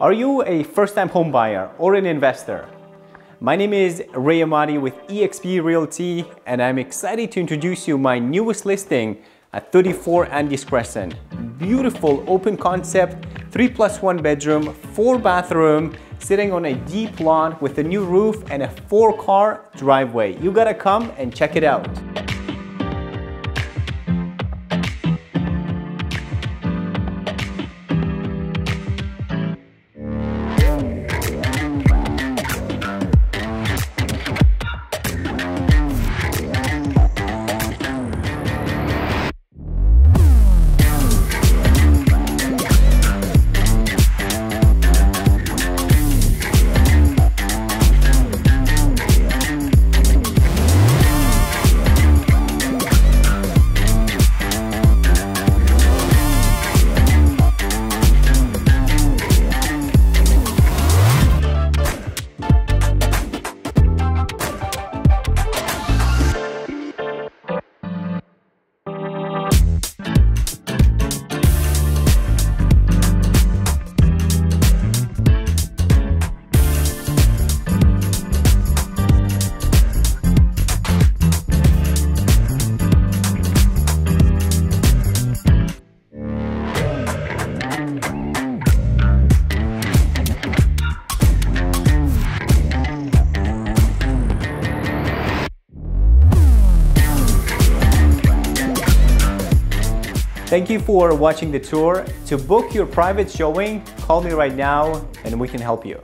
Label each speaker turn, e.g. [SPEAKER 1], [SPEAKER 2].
[SPEAKER 1] Are you a first-time home buyer or an investor? My name is Ray Ahmadi with eXp Realty and I'm excited to introduce you my newest listing at 34 Andes Crescent. Beautiful open concept, 3 plus 1 bedroom, 4 bathroom, sitting on a deep lawn with a new roof and a 4 car driveway. You gotta come and check it out. Thank you for watching the tour. To book your private showing, call me right now and we can help you.